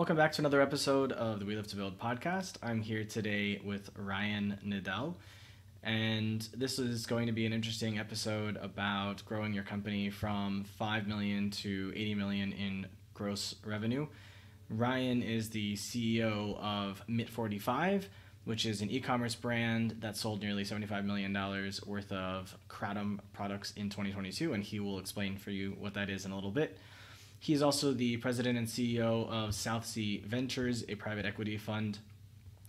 Welcome back to another episode of the We Live to Build podcast. I'm here today with Ryan Niddel, and this is going to be an interesting episode about growing your company from 5 million to 80 million in gross revenue. Ryan is the CEO of MIT45, which is an e-commerce brand that sold nearly $75 million worth of Kratom products in 2022, and he will explain for you what that is in a little bit. He's also the president and CEO of South Sea Ventures, a private equity fund,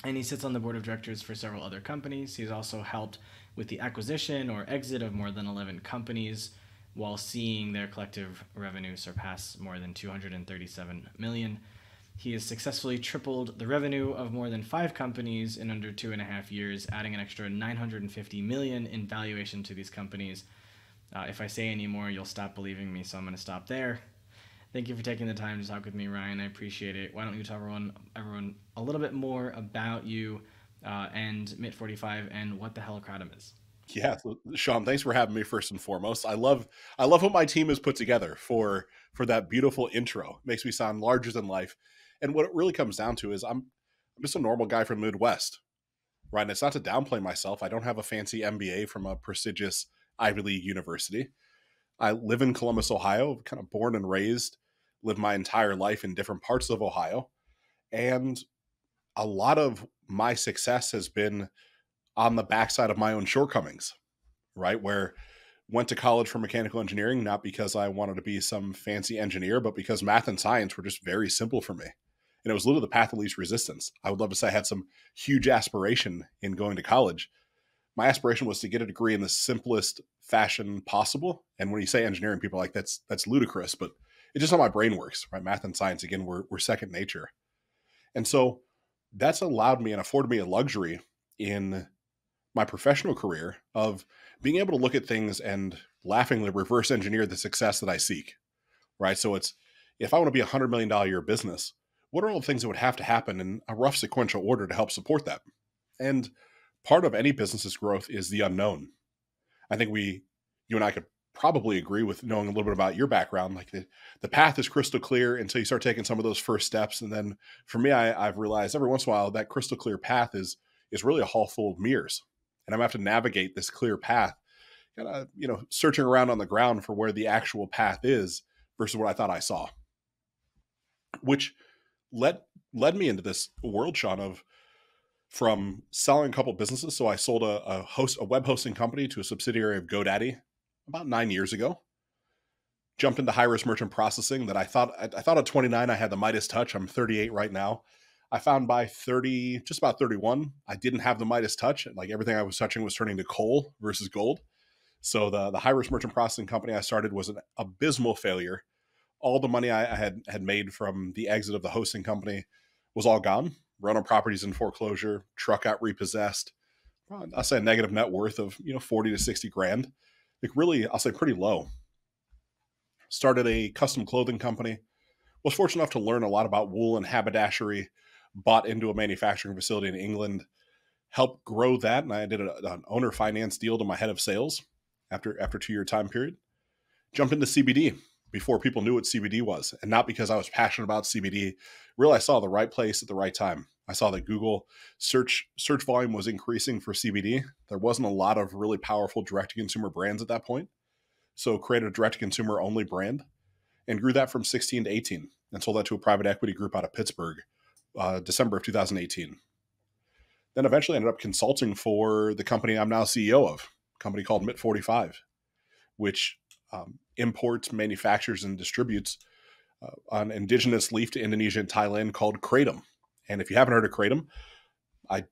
and he sits on the board of directors for several other companies. He's also helped with the acquisition or exit of more than 11 companies while seeing their collective revenue surpass more than 237 million. He has successfully tripled the revenue of more than five companies in under two and a half years, adding an extra 950 million in valuation to these companies. Uh, if I say any more, you'll stop believing me, so I'm going to stop there. Thank you for taking the time to talk with me, Ryan. I appreciate it. Why don't you tell everyone, everyone a little bit more about you uh, and MIT45 and what the hell Kratom is? Yeah, Sean, thanks for having me first and foremost. I love I love what my team has put together for for that beautiful intro. It makes me sound larger than life. And what it really comes down to is I'm I'm just a normal guy from Midwest. Right. And it's not to downplay myself. I don't have a fancy MBA from a prestigious Ivy League university. I live in Columbus, Ohio, kind of born and raised lived my entire life in different parts of Ohio. And a lot of my success has been on the backside of my own shortcomings, right? Where went to college for mechanical engineering, not because I wanted to be some fancy engineer, but because math and science were just very simple for me. And it was literally the path of least resistance. I would love to say I had some huge aspiration in going to college. My aspiration was to get a degree in the simplest fashion possible. And when you say engineering, people are like that's that's ludicrous, but it's just how my brain works, right? Math and science, again, we're, we're second nature. And so that's allowed me and afforded me a luxury in my professional career of being able to look at things and laughingly reverse engineer the success that I seek, right? So it's if I want to be a $100 million year business, what are all the things that would have to happen in a rough sequential order to help support that? And part of any business's growth is the unknown. I think we, you and I could probably agree with knowing a little bit about your background. Like the, the path is crystal clear until you start taking some of those first steps. And then for me, I, I've realized every once in a while that crystal clear path is is really a hall full of mirrors. And I'm gonna have to navigate this clear path, kind of, you know, searching around on the ground for where the actual path is versus what I thought I saw. Which led led me into this world, Sean, of from selling a couple businesses. So I sold a, a host a web hosting company to a subsidiary of GoDaddy about nine years ago. Jumped into high risk merchant processing that I thought I, I thought at 29 I had the Midas touch. I'm 38 right now. I found by 30, just about 31, I didn't have the Midas touch. Like everything I was touching was turning to coal versus gold. So the the high risk merchant processing company I started was an abysmal failure. All the money I had had made from the exit of the hosting company was all gone. Rental properties in foreclosure, truck got repossessed. I'll say a negative net worth of you know 40 to 60 grand like really, I'll say pretty low. Started a custom clothing company. Was fortunate enough to learn a lot about wool and haberdashery. Bought into a manufacturing facility in England. Helped grow that, and I did a, an owner finance deal to my head of sales after after two year time period. Jumped into CBD before people knew what CBD was, and not because I was passionate about CBD. Really, I saw the right place at the right time. I saw that Google search search volume was increasing for CBD. There wasn't a lot of really powerful direct to consumer brands at that point. So created a direct to consumer only brand and grew that from 16 to 18 and sold that to a private equity group out of Pittsburgh, uh, December of 2018. Then eventually ended up consulting for the company I'm now CEO of, company called MIT45, which um, imports, manufactures, and distributes uh, an indigenous leaf to Indonesia and Thailand called Kratom. And if you haven't heard of Kratom, I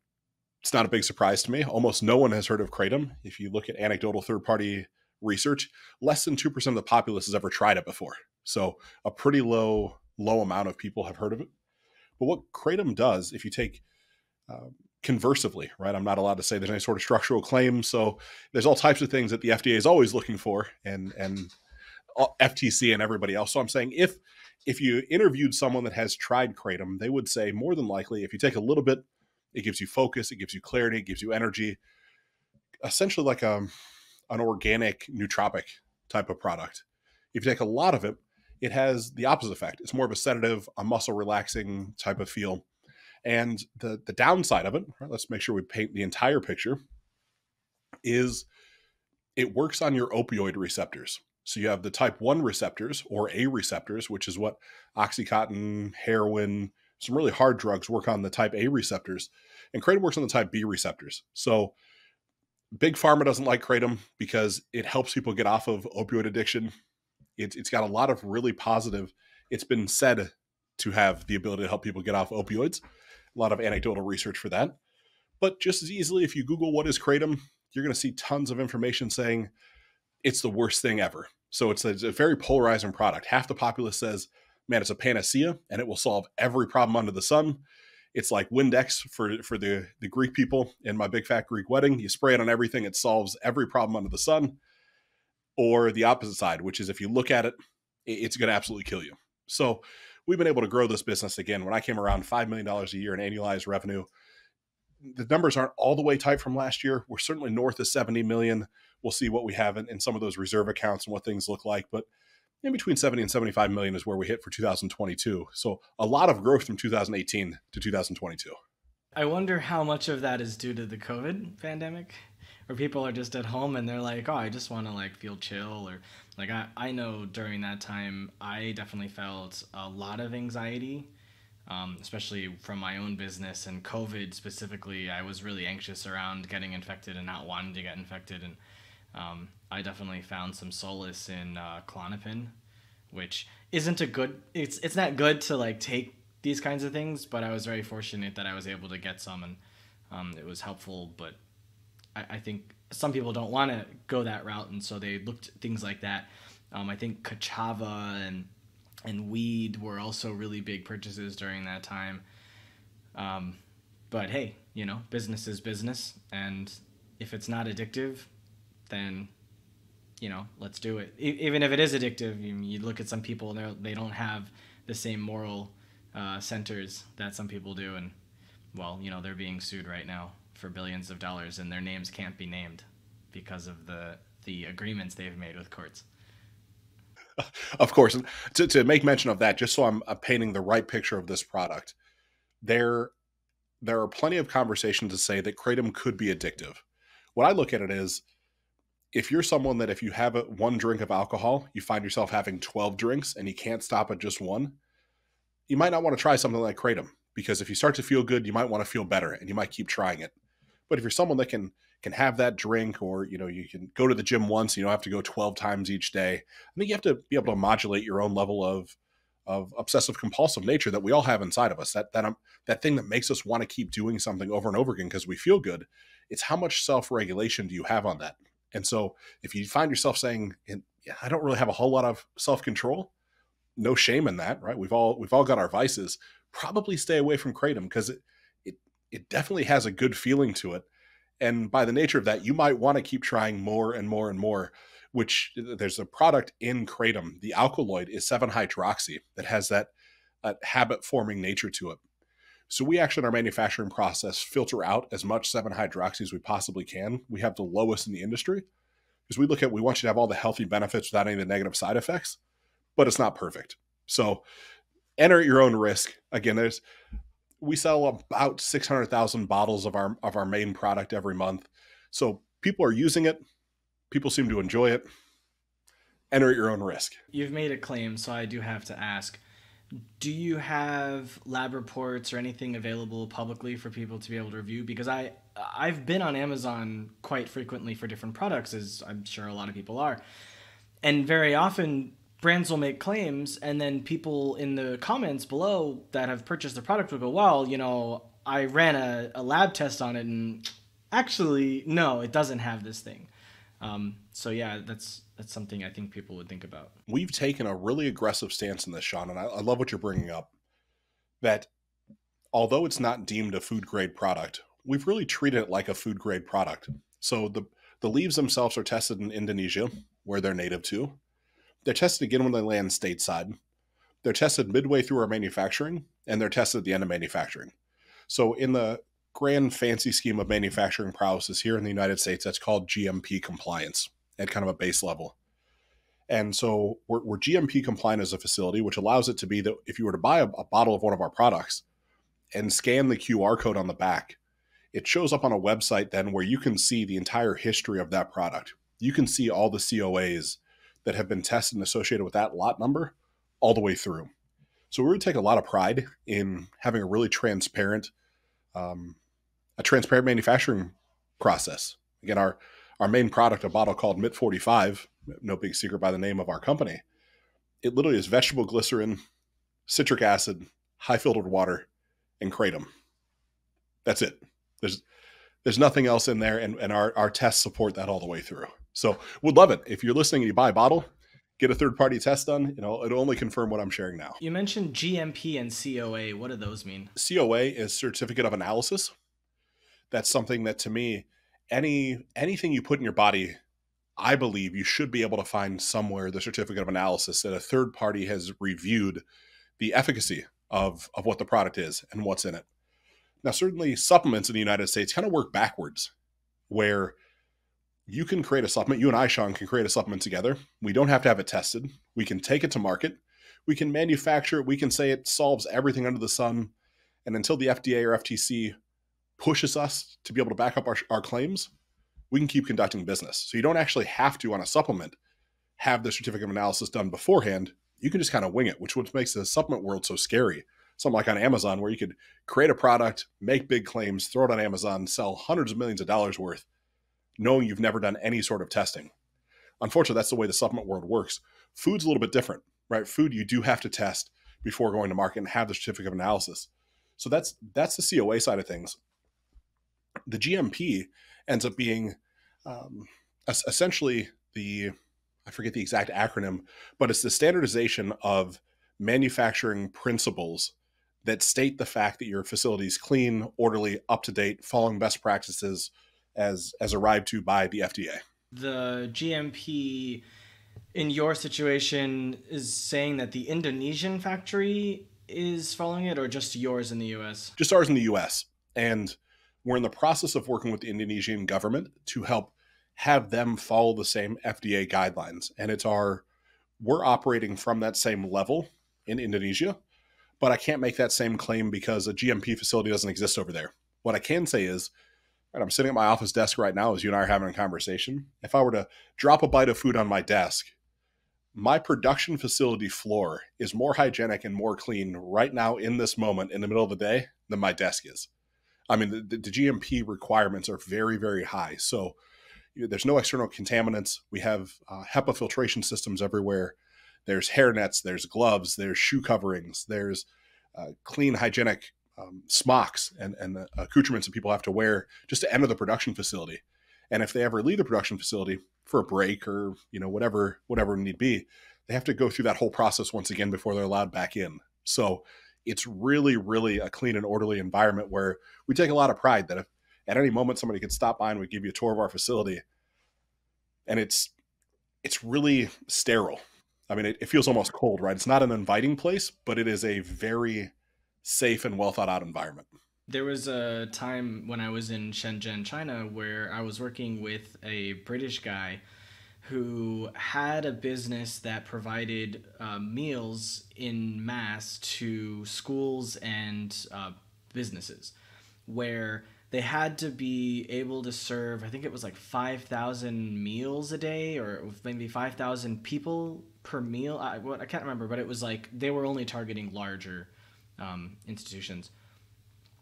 it's not a big surprise to me. Almost no one has heard of Kratom. If you look at anecdotal third party research, less than 2% of the populace has ever tried it before. So a pretty low, low amount of people have heard of it. But what Kratom does, if you take uh, conversively, right? I'm not allowed to say there's any sort of structural claim. So there's all types of things that the FDA is always looking for and, and FTC and everybody else. So I'm saying if if you interviewed someone that has tried kratom, they would say more than likely if you take a little bit, it gives you focus, it gives you clarity, it gives you energy, essentially like a um, an organic nootropic type of product. If you take a lot of it, it has the opposite effect. It's more of a sedative, a muscle relaxing type of feel. And the the downside of it, right, let's make sure we paint the entire picture, is it works on your opioid receptors. So you have the type 1 receptors or A receptors, which is what Oxycontin, heroin, some really hard drugs work on the type A receptors. And Kratom works on the type B receptors. So Big Pharma doesn't like Kratom because it helps people get off of opioid addiction. It's, it's got a lot of really positive, it's been said to have the ability to help people get off opioids. A lot of anecdotal research for that. But just as easily, if you Google what is Kratom, you're going to see tons of information saying it's the worst thing ever. So it's a, it's a, very polarizing product. Half the populace says, man, it's a panacea and it will solve every problem under the sun. It's like Windex for, for the, the Greek people in my big fat Greek wedding. You spray it on everything, it solves every problem under the sun. Or the opposite side, which is if you look at it, it's going to absolutely kill you. So we've been able to grow this business again. When I came around, $5 million a year in annualized revenue. The numbers aren't all the way tight from last year. We're certainly north of 70 million we'll see what we have in, in some of those reserve accounts and what things look like. But in between 70 and 75 million is where we hit for 2022. So a lot of growth from 2018 to 2022. I wonder how much of that is due to the COVID pandemic, where people are just at home and they're like, oh, I just want to like feel chill or like I, I know during that time I definitely felt a lot of anxiety. Um, especially from my own business and COVID specifically, I was really anxious around getting infected and not wanting to get infected. And um, I definitely found some solace in uh, Klonopin, which isn't a good. It's it's not good to like take these kinds of things, but I was very fortunate that I was able to get some, and um, it was helpful. But I, I think some people don't want to go that route, and so they looked things like that. Um, I think Ka'Chava and and weed were also really big purchases during that time. Um, but hey, you know, business is business, and if it's not addictive, then you know let's do it. E- even if it is addictive you, you look at some people and they don't have the same moral uh, centers that some people do. And well you know they're being sued right now for billions of dollars and their names can't be named because of the the agreements they've made with courts. Of course. To, to make mention of that just so I'm, I'm painting the right picture of this product there there are plenty of conversations to say that kratom could be addictive. What i look at it is if you're someone that if you have a, one drink of alcohol, you find yourself having 12 drinks and you can't stop at just one, you might not want to try something like Kratom because if you start to feel good, you might want to feel better and you might keep trying it. But if you're someone that can can have that drink or you know you can go to the gym once, you don't have to go 12 times each day. I think you have to be able to modulate your own level of of obsessive compulsive nature that we all have inside of us. That that um, that thing that makes us want to keep doing something over and over again because we feel good. It's how much self regulation do you have on that? And so if you find yourself saying, yeah, I don't really have a whole lot of self-control, no shame in that, right? We've all we've all got our vices. Probably stay away from kratom because it it it definitely has a good feeling to it. And by the nature of that, you might want to keep trying more and more and more. Which there's a product in kratom, the alkaloid is 7-hydroxy that has that uh, habit forming nature to it. So we actually in our manufacturing process filter out as much 7-hydroxy as we possibly can. We have the lowest in the industry because we look at we want you to have all the healthy benefits without any of the negative side effects, but it's not perfect. So enter at your own risk. Again, there's we sell about 600,000 bottles of our of our main product every month. So people are using it. People seem to enjoy it. Enter at your own risk. You've made a claim, so I do have to ask do you have lab reports or anything available publicly for people to be able to review? Because i i've been on amazon quite frequently for different products as i'm sure a lot of people are. And very often brands will make claims and then people in the comments below that have purchased the product will go well you know i ran a, a lab test on it and actually no it doesn't have this thing um, so yeah that's that's something I think people would think about. We've taken a really aggressive stance in this, Sean, and I, I love what you're bringing up. That although it's not deemed a food grade product, we've really treated it like a food grade product. So the the leaves themselves are tested in Indonesia, where they're native to. They're tested again when they land stateside. They're tested midway through our manufacturing, and they're tested at the end of manufacturing. So in the grand fancy scheme of manufacturing processes here in the United States, that's called GMP compliance at kind of a base level. And so we're, we're, GMP compliant as a facility, which allows it to be that if you were to buy a, a, bottle of one of our products and scan the QR code on the back, it shows up on a website then where you can see the entire history of that product. You can see all the COAs that have been tested and associated with that lot number all the way through. So we would take a lot of pride in having a really transparent, um, a transparent manufacturing process. Again, our our main product, a bottle called MIT 45, no big secret by the name of our company. It literally is vegetable glycerin, citric acid, high filtered water, and kratom. That's it. There's there's nothing else in there, and, and our, our tests support that all the way through. So would love it. If you're listening and you buy a bottle, get a third party test done. You know, it'll only confirm what I'm sharing now. You mentioned GMP and COA. What do those mean? COA is certificate of analysis. That's something that to me, any anything you put in your body, I believe you should be able to find somewhere the certificate of analysis that a third party has reviewed the efficacy of of what the product is and what's in it. Now, certainly supplements in the United States kind of work backwards, where you can create a supplement. You and I, Sean, can create a supplement together. We don't have to have it tested. We can take it to market. We can manufacture it. We can say it solves everything under the sun. And until the FDA or FTC pushes us to be able to back up our, our claims, we can keep conducting business. So you don't actually have to, on a supplement, have the certificate of analysis done beforehand. You can just kind of wing it, which what makes the supplement world so scary. Something like on Amazon, where you could create a product, make big claims, throw it on Amazon, sell hundreds of millions of dollars worth, knowing you've never done any sort of testing. Unfortunately, that's the way the supplement world works. Food's a little bit different, right? Food you do have to test before going to market and have the certificate of analysis. So that's that's the COA side of things. The GMP ends up being um, essentially the I forget the exact acronym, but it's the standardization of manufacturing principles that state the fact that your facility is clean, orderly, up to date, following best practices, as as arrived to by the FDA. The GMP in your situation is saying that the Indonesian factory is following it or just yours in the US? Just ours in the US. And we're in the process of working with the Indonesian government to help have them follow the same FDA guidelines. And it's our we're operating from that same level in Indonesia, but I can't make that same claim because a GMP facility doesn't exist over there. What I can say is Right, I'm sitting at my office desk right now as you and I are having a conversation. If I were to drop a bite of food on my desk, my production facility floor is more hygienic and more clean right now in this moment in the middle of the day than my desk is. I mean, the, the GMP requirements are very, very high. So you know, there's no external contaminants. We have uh, HEPA filtration systems everywhere. There's hair nets, there's gloves, there's shoe coverings, there's uh, clean, hygienic um, smocks and, and accoutrements that people have to wear just to enter the production facility. And if they ever leave the production facility for a break or you know whatever whatever need be, they have to go through that whole process once again before they're allowed back in. So it's really really a clean and orderly environment where we take a lot of pride that if at any moment somebody could stop by and we give you a tour of our facility, and it's it's really sterile. I mean, it, it feels almost cold, right? It's not an inviting place, but it is a very safe and well thought out environment. There was a time when I was in Shenzhen, China, where I was working with a British guy who had a business that provided uh, meals in mass to schools and uh, businesses, where they had to be able to serve, I think it was like 5,000 meals a day or maybe 5,000 people per meal. I, I can't remember, but it was like they were only targeting larger um, institutions.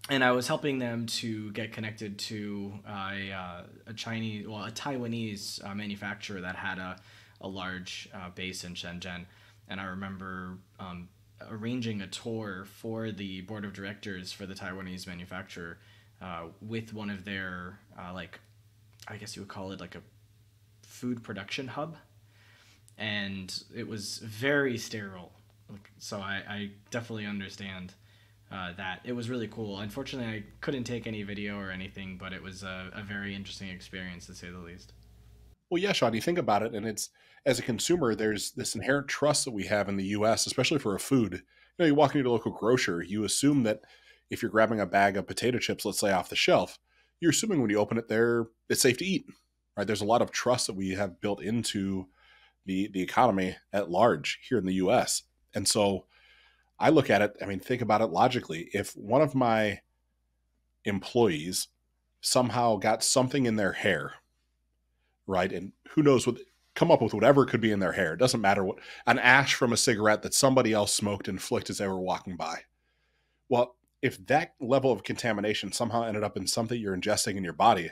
And I was helping them to get connected to uh, a, uh, a Chinese, well, a Taiwanese uh, manufacturer that had a, a large uh, base in Shenzhen. And I remember um, arranging a tour for the board of directors for the Taiwanese manufacturer uh, with one of their, like, I guess you would call it like a food production hub. And it was very sterile so I, I definitely understand uh, that. It was really cool. Unfortunately, I couldn't take any video or anything, but it was a, a very interesting experience to say the least. Well, yeah, Sean, you think about it, and it's as a consumer, there's this inherent trust that we have in the U.S., especially for a food. You know, you walk into a local grocer, you assume that if you're grabbing a bag of potato chips, let's say off the shelf, you're assuming when you open it there, it's safe to eat. Right? There's a lot of trust that we have built into the the economy at large here in the US. And so I look at it, I mean, think about it logically. If one of my employees somehow got something in their hair, right? And who knows what come up with whatever could be in their hair. It doesn't matter what an ash from a cigarette that somebody else smoked and flicked as they were walking by. Well, if that level of contamination somehow ended up in something you're ingesting in your body,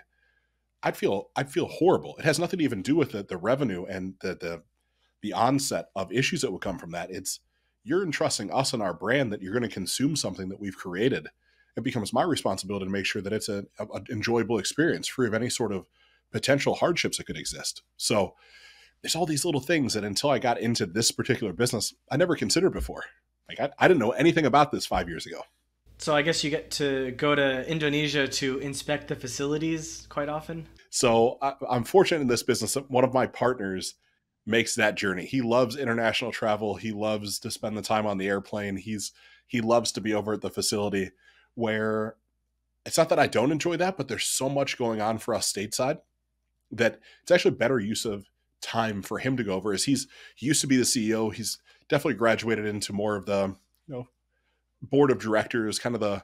I'd feel I'd feel horrible. It has nothing to even do with the, the revenue and the the the onset of issues that would come from that. It's you're entrusting us and our brand that you're going to consume something that we've created. It becomes my responsibility to make sure that it's an enjoyable experience, free of any sort of potential hardships that could exist. So there's all these little things that until I got into this particular business, I never considered before. Like I, I didn't know anything about this five years ago. So I guess you get to go to Indonesia to inspect the facilities quite often. So I, I'm fortunate in this business that one of my partners makes that journey. He loves international travel. He loves to spend the time on the airplane. He's he loves to be over at the facility where it's not that I don't enjoy that, but there's so much going on for us stateside that it's actually better use of time for him to go over. As he's he used to be the CEO. He's definitely graduated into more of the you know board of directors, kind of the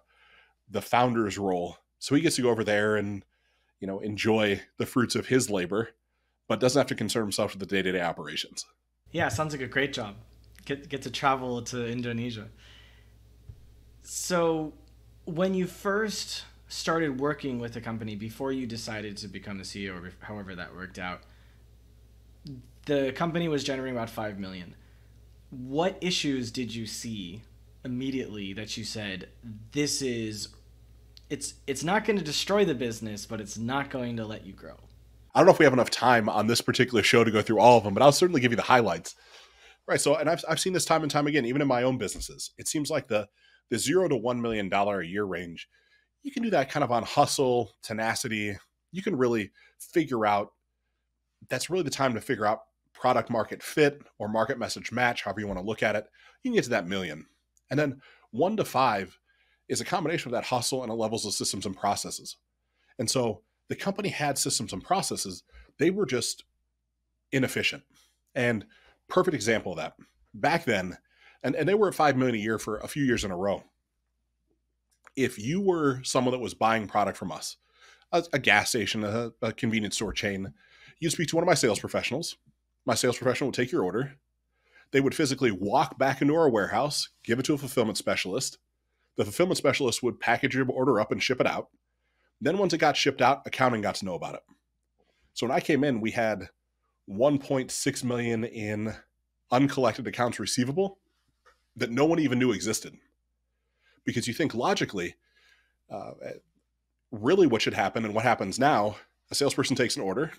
the founder's role. So he gets to go over there and you know enjoy the fruits of his labor but doesn't have to concern himself with the day to day operations. Yeah, sounds like a great job. Get get to travel to Indonesia. So, when you first started working with the company before you decided to become the CEO, or however that worked out, the company was generating about five million. What issues did you see immediately that you said this is it's it's not going to destroy the business, but it's not going to let you grow? I don't know if we have enough time on this particular show to go through all of them, but I'll certainly give you the highlights. Right. So, and I've, I've seen this time and time again, even in my own businesses. It seems like the the zero to one million dollar a year range, you can do that kind of on hustle, tenacity. You can really figure out. That's really the time to figure out product market fit or market message match, however you want to look at it. You can get to that million, and then one to five is a combination of that hustle and the levels of systems and processes. And so the company had systems and processes, they were just inefficient. And perfect example of that. Back then, and, and they were at five million a year for a few years in a row. If you were someone that was buying product from us, a, a gas station, a, a convenience store chain, you'd speak to one of my sales professionals. My sales professional would take your order. They would physically walk back into our warehouse, give it to a fulfillment specialist. The fulfillment specialist would package your order up and ship it out. Then once it got shipped out, accounting got to know about it. So when I came in, we had 1.6 million in uncollected accounts receivable that no one even knew existed. Because you think logically, uh, really what should happen and what happens now, a salesperson takes an order,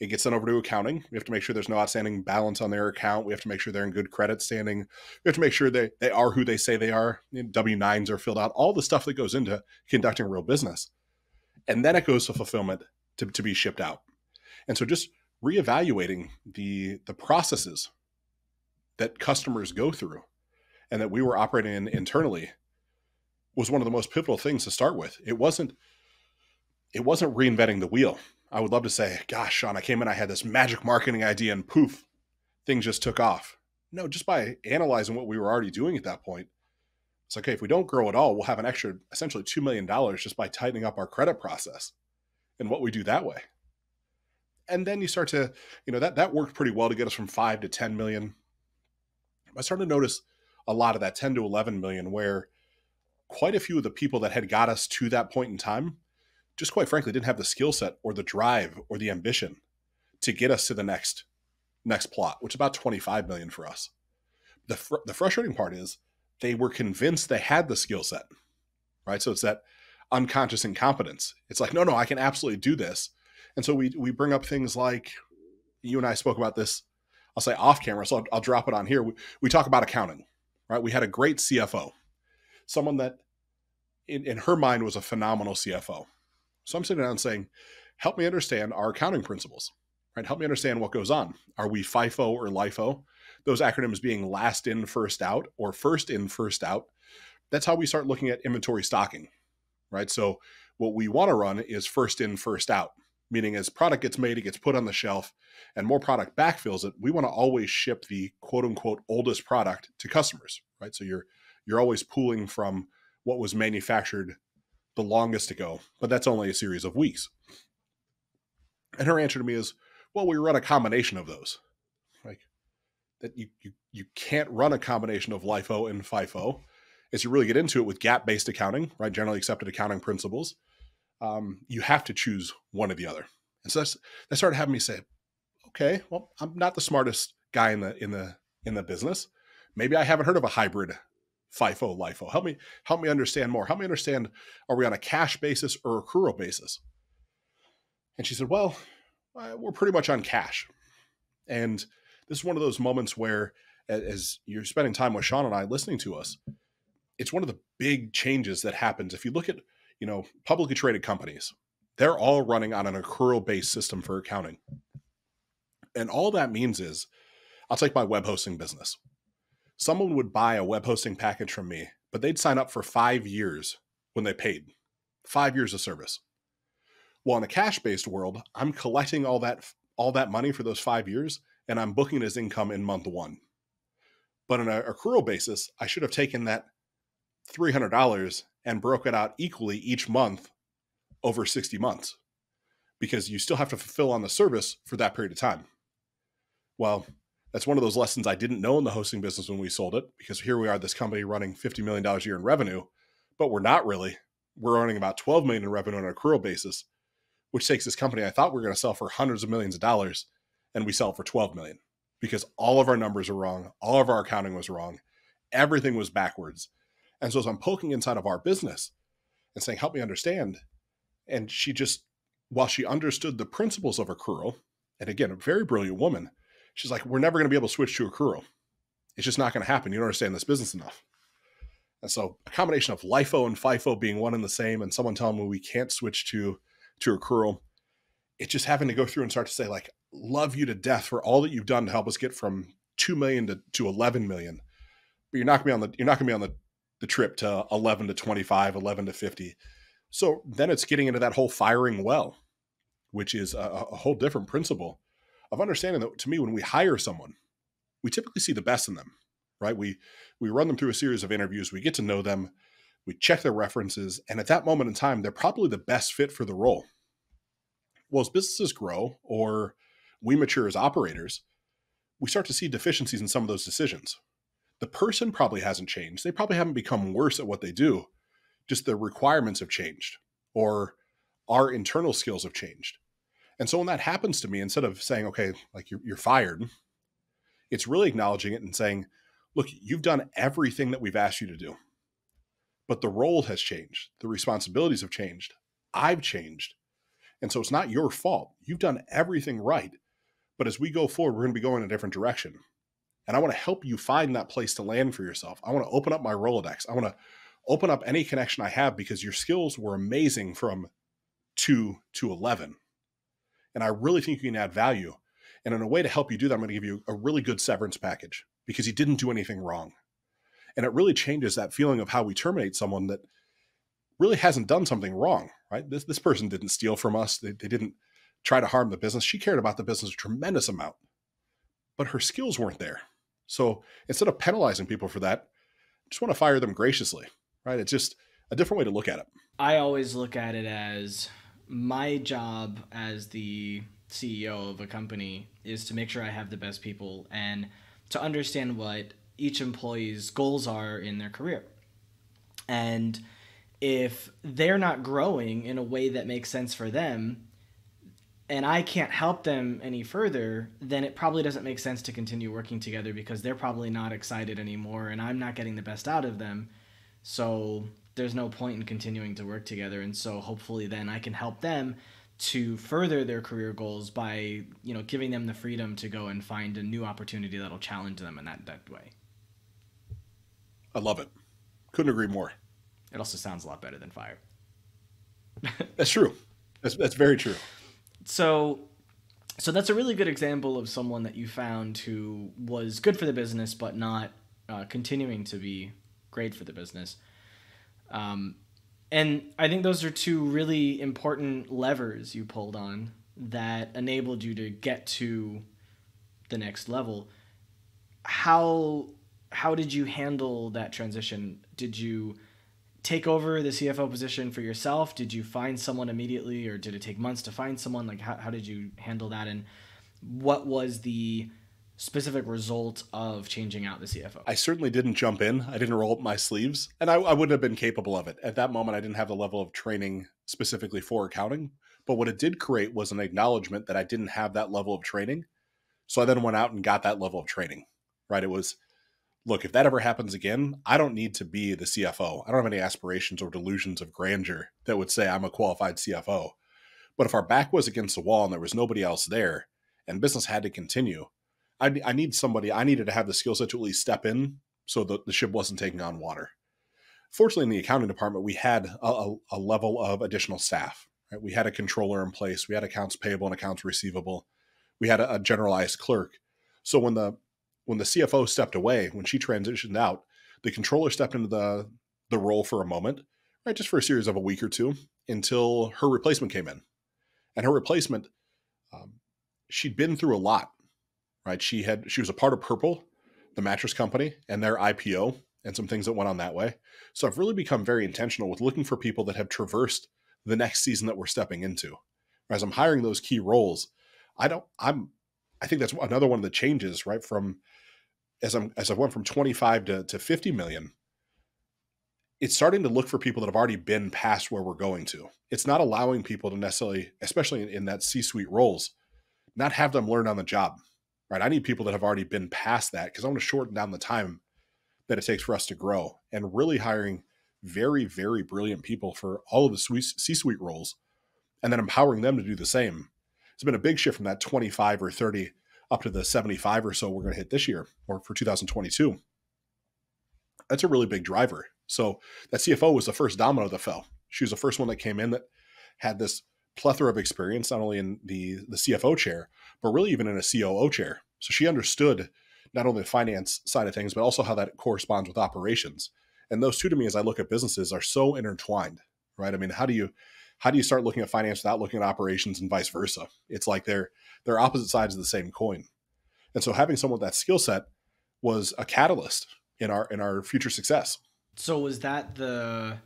it gets sent over to accounting. We have to make sure there's no outstanding balance on their account. We have to make sure they're in good credit standing. We have to make sure they, they are who they say they are. W 9s are filled out, all the stuff that goes into conducting real business and then it goes to fulfillment to, to be shipped out. And so just reevaluating the the processes that customers go through and that we were operating in internally was one of the most pivotal things to start with. It wasn't it wasn't reinventing the wheel. I would love to say, gosh, Sean, I came in, I had this magic marketing idea, and poof, things just took off. No, just by analyzing what we were already doing at that point, it's okay, if we don't grow at all, we'll have an extra essentially $2 million just by tightening up our credit process and what we do that way. And then you start to, you know, that, that worked pretty well to get us from five to 10 million. I started to notice a lot of that 10 to 11 million where quite a few of the people that had got us to that point in time just quite frankly didn't have the skill set or the drive or the ambition to get us to the next next plot which is about 25 million for us the fr- the frustrating part is they were convinced they had the skill set, right? So it's that unconscious incompetence. It's like, no, no, I can absolutely do this. And so we we bring up things like you and I spoke about this. I'll say off camera, so I'll, I'll drop it on here. We, we talk about accounting, right? We had a great CFO, someone that in, in her mind was a phenomenal CFO. So I'm sitting down saying, help me understand our accounting principles, right? Help me understand what goes on. Are we FIFO or LIFO? Those acronyms being last in, first out, or first in, first out. That's how we start looking at inventory stocking, right? So what we want to run is first in, first out, meaning as product gets made, it gets put on the shelf, and more product backfills it. We want to always ship the quote unquote oldest product to customers, right? So you're you're always pooling from what was manufactured the longest ago, but that's only a series of weeks. And her answer to me is, well, we run a combination of those. That you you you can't run a combination of LIFO and FIFO. As you really get into it with GAAP based accounting, right? Generally accepted accounting principles, um, you have to choose one or the other. And so that's that started having me say, okay, well, I'm not the smartest guy in the in the in the business. Maybe I haven't heard of a hybrid FIFO, LIFO. Help me help me understand more. Help me understand: Are we on a cash basis or accrual basis? And she said, Well, uh, we're pretty much on cash. And this is one of those moments where, as you're spending time with Sean and I listening to us, it's one of the big changes that happens. If you look at, you know, publicly traded companies, they're all running on an accrual based system for accounting. And all that means is, I'll take my web hosting business. Someone would buy a web hosting package from me, but they'd sign up for five years when they paid, five years of service. Well, in a cash-based world, I'm collecting all that all that money for those five years, and I'm booking it as income in month one. But on an accrual basis, I should have taken that three hundred dollars and broke it out equally each month over sixty months, because you still have to fulfill on the service for that period of time. Well, that's one of those lessons I didn't know in the hosting business when we sold it, because here we are, this company running fifty million dollars a year in revenue, but we're not really. We're earning about 12 million in revenue on an accrual basis which takes this company I thought we were going to sell for hundreds of millions of dollars, and we sell for 12 million because all of our numbers are wrong, all of our accounting was wrong, everything was backwards. And so as I'm poking inside of our business and saying, help me understand, and she just, while she understood the principles of accrual, and again, a very brilliant woman, she's like, we're never going to be able to switch to accrual. It's just not going to happen. You don't understand this business enough. And so a combination of LIFO and FIFO being one and the same, and someone telling me we can't switch to to accrual. It's just having to go through and start to say, like, love you to death for all that you've done to help us get from two million to, to 11 million. But you're not gonna be on the you're not gonna be on the, the trip to 11 to 25, 11 to 50. So then it's getting into that whole firing well, which is a, a whole different principle of understanding that to me, when we hire someone, we typically see the best in them, right? We we run them through a series of interviews, we get to know them, we check their references, and at that moment in time, they're probably the best fit for the role. Well, as businesses grow or we mature as operators, we start to see deficiencies in some of those decisions. The person probably hasn't changed. They probably haven't become worse at what they do. Just the requirements have changed or our internal skills have changed. And so when that happens to me, instead of saying, okay, like you're, you're fired, it's really acknowledging it and saying, look, you've done everything that we've asked you to do but the role has changed. The responsibilities have changed. I've changed. And so it's not your fault. You've done everything right. But as we go forward, we're going to be going in a different direction. And I want to help you find that place to land for yourself. I want to open up my Rolodex. I want to open up any connection I have because your skills were amazing from two to 11. And I really think you can add value. And in a way to help you do that, I'm going to give you a really good severance package because you didn't do anything wrong. And it really changes that feeling of how we terminate someone that really hasn't done something wrong, right? This, this person didn't steal from us. They, they didn't try to harm the business. She cared about the business a tremendous amount, but her skills weren't there. So instead of penalizing people for that, I just want to fire them graciously, right? It's just a different way to look at it. I always look at it as my job as the CEO of a company is to make sure I have the best people and to understand what each employee's goals are in their career. And if they're not growing in a way that makes sense for them, and I can't help them any further, then it probably doesn't make sense to continue working together because they're probably not excited anymore and I'm not getting the best out of them. So there's no point in continuing to work together. And so hopefully then I can help them to further their career goals by, you know, giving them the freedom to go and find a new opportunity that'll challenge them in that, that way. I love it. Couldn't agree more. It also sounds a lot better than fire. that's true. That's that's very true. So so that's a really good example of someone that you found who was good for the business but not uh, continuing to be great for the business. Um, and I think those are two really important levers you pulled on that enabled you to get to the next level. How how did you handle that transition? Did you take over the CFO position for yourself? Did you find someone immediately, or did it take months to find someone? Like, how, how did you handle that? And what was the specific result of changing out the CFO? I certainly didn't jump in. I didn't roll up my sleeves, and I, I wouldn't have been capable of it. At that moment, I didn't have the level of training specifically for accounting. But what it did create was an acknowledgement that I didn't have that level of training. So I then went out and got that level of training, right? It was look, if that ever happens again, I don't need to be the CFO. I don't have any aspirations or delusions of grandeur that would say I'm a qualified CFO. But if our back was against the wall and there was nobody else there and business had to continue, I, I need somebody, I needed to have the skill set to at least step in so that the ship wasn't taking on water. Fortunately, in the accounting department, we had a, a level of additional staff. Right? We had a controller in place, we had accounts payable and accounts receivable, we had a, a generalized clerk. So when the when the CFO stepped away, when she transitioned out, the controller stepped into the the role for a moment, right, just for a series of a week or two, until her replacement came in. And her replacement, um, she'd been through a lot, right? She had she was a part of Purple, the mattress company, and their IPO, and some things that went on that way. So I've really become very intentional with looking for people that have traversed the next season that we're stepping into. As I'm hiring those key roles, I don't. I'm. I think that's another one of the changes, right? From as I'm as I went from 25 to, to 50 million, it's starting to look for people that have already been past where we're going to. It's not allowing people to necessarily, especially in, in that C-suite roles, not have them learn on the job. Right. I need people that have already been past that because I want to shorten down the time that it takes for us to grow and really hiring very, very brilliant people for all of the C-suite roles and then empowering them to do the same. It's been a big shift from that 25 or 30 up to the 75 or so we're going to hit this year or for 2022. That's a really big driver. So that CFO was the first domino that fell. She was the first one that came in that had this plethora of experience, not only in the, the CFO chair, but really even in a COO chair. So she understood not only the finance side of things, but also how that corresponds with operations. And those two to me, as I look at businesses, are so intertwined, right? I mean, how do you how do you start looking at finance without looking at operations and vice versa? It's like they're they're opposite sides of the same coin. And so having someone with that skill set was a catalyst in our in our future success. So was that the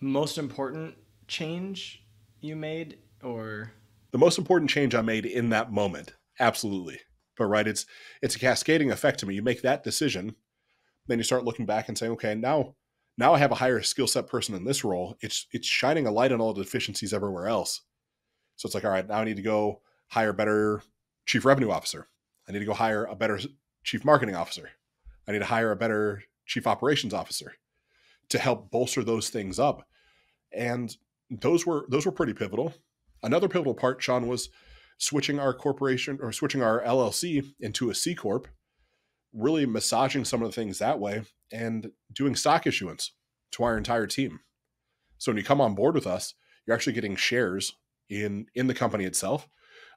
most important change you made or the most important change I made in that moment? Absolutely. But right, it's it's a cascading effect to me. You make that decision, then you start looking back and saying, okay, now now I have a higher skill set person in this role. It's it's shining a light on all the deficiencies everywhere else. So it's like, all right, now I need to go hire a better chief revenue officer. I need to go hire a better chief marketing officer. I need to hire a better chief operations officer to help bolster those things up. And those were those were pretty pivotal. Another pivotal part, Sean, was switching our corporation or switching our LLC into a C corp, really massaging some of the things that way and doing stock issuance to our entire team. So when you come on board with us, you're actually getting shares in in the company itself.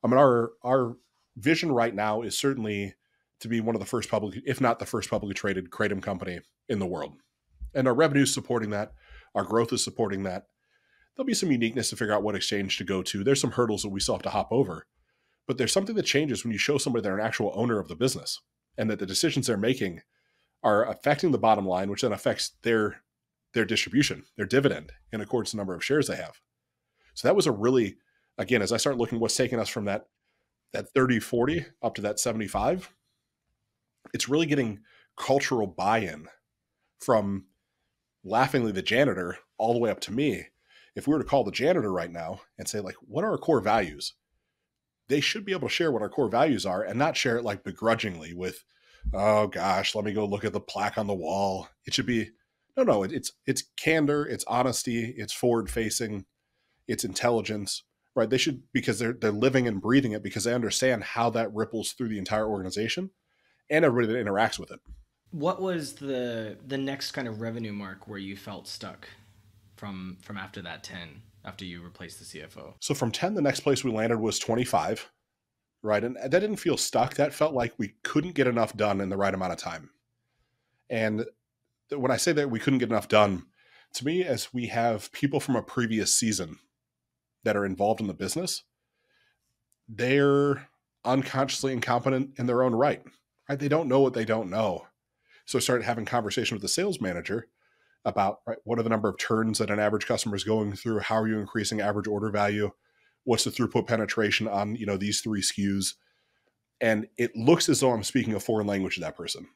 I mean, our our vision right now is certainly to be one of the first public, if not the first publicly traded kratom company in the world, and our revenue is supporting that. Our growth is supporting that. There'll be some uniqueness to figure out what exchange to go to. There's some hurdles that we still have to hop over, but there's something that changes when you show somebody they're an actual owner of the business and that the decisions they're making are affecting the bottom line, which then affects their their distribution, their dividend, in accordance to the number of shares they have. So that was a really, again, as I start looking what's taking us from that that 30, 40 up to that 75, it's really getting cultural buy-in from laughingly the janitor all the way up to me. If we were to call the janitor right now and say, like, what are our core values? They should be able to share what our core values are and not share it like begrudgingly with, oh gosh, let me go look at the plaque on the wall. It should be, no, no, it's it's candor, it's honesty, it's forward facing, it's intelligence, right? They should because they're they're living and breathing it because they understand how that ripples through the entire organization and everybody that interacts with it. What was the the next kind of revenue mark where you felt stuck from from after that 10 after you replaced the CFO? So from 10 the next place we landed was 25. Right? And that didn't feel stuck. That felt like we couldn't get enough done in the right amount of time. And when I say that we couldn't get enough done, to me as we have people from a previous season that are involved in the business, they're unconsciously incompetent in their own right. Right? They don't know what they don't know. So I started having conversation with the sales manager about right, what are the number of turns that an average customer is going through, how are you increasing average order value, what's the throughput penetration on you know these three SKUs, and it looks as though I'm speaking a foreign language to that person.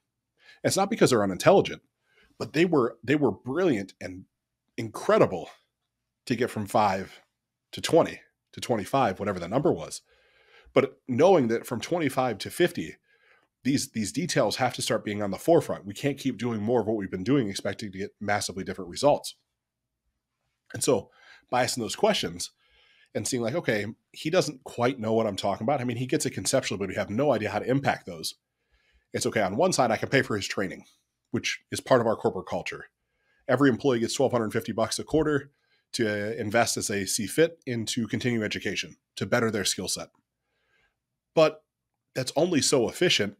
It's not because they're unintelligent, but they were they were brilliant and incredible to get from five to 20 to 25, whatever the number was. But knowing that from 25 to 50, these these details have to start being on the forefront. We can't keep doing more of what we've been doing, expecting to get massively different results. And so, by asking those questions and seeing like, okay, he doesn't quite know what I'm talking about. I mean, he gets it conceptually, but we have no idea how to impact those. It's okay. On one side, I can pay for his training, which is part of our corporate culture. Every employee gets 1,250 bucks a quarter to invest as they see fit into continuing education to better their skill set. But that's only so efficient.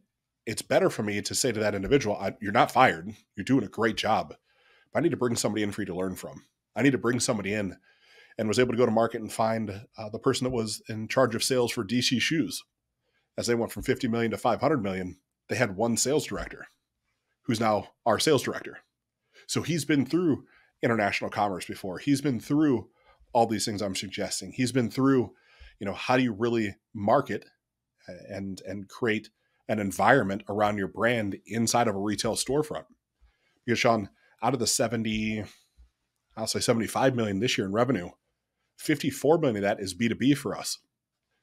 It's better for me to say to that individual, You're not fired. You're doing a great job. But I need to bring somebody in for you to learn from. I need to bring somebody in and was able to go to market and find uh, the person that was in charge of sales for DC shoes. As they went from 50 million to 500 million, they had one sales director who's now our sales director. So he's been through international commerce before. He's been through all these things I'm suggesting. He's been through, you know, how do you really market and and create an environment around your brand inside of a retail storefront. Because Sean, out of the 70, I'll say 75 million this year in revenue, 54 million of that is B2B for us.